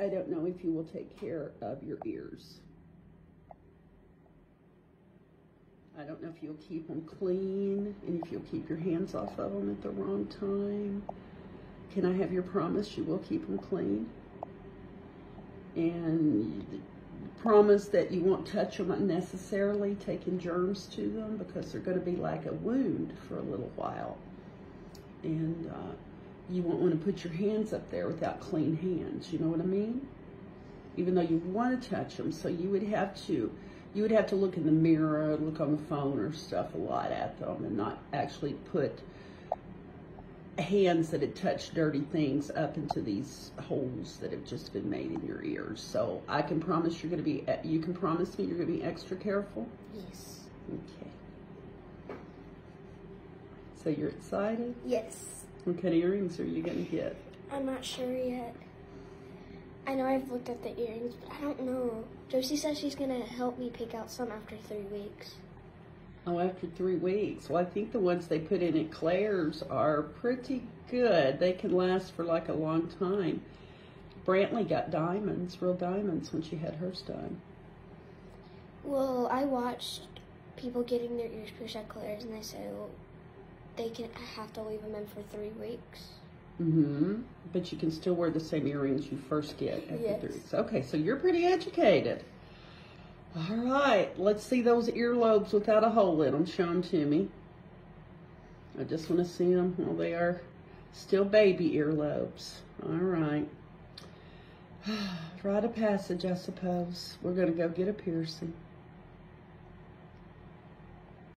I don't know if you will take care of your ears. I don't know if you'll keep them clean and if you'll keep your hands off of them at the wrong time. Can I have your promise you will keep them clean? And promise that you won't touch them unnecessarily, taking germs to them because they're going to be like a wound for a little while. And uh, you won't want to put your hands up there without clean hands. You know what I mean? Even though you want to touch them, so you would have to, you would have to look in the mirror, look on the phone or stuff a lot at them, and not actually put hands that had touched dirty things up into these holes that have just been made in your ears. So I can promise you're going to be, eh, you can promise me you're going to be extra careful? Yes. Okay. So you're excited? Yes. What kind of earrings are you going to get? I'm not sure yet. I know I've looked at the earrings, but I don't know. Josie says she's going to help me pick out some after three weeks. Oh, after three weeks. Well, I think the ones they put in at Claire's are pretty good. They can last for like a long time. Brantley got diamonds, real diamonds, when she had hers done. Well, I watched people getting their ears pierced at Claire's, and they said well, they can have to leave them in for three weeks. Mm-hmm. But you can still wear the same earrings you first get after Yes. three weeks. Okay, so you're pretty educated. All right, let's see those earlobes without a hole in them. Show them to me. I just want to see them. Well, they are still baby earlobes. All right. Rite of passage, I suppose. We're going to go get a piercing.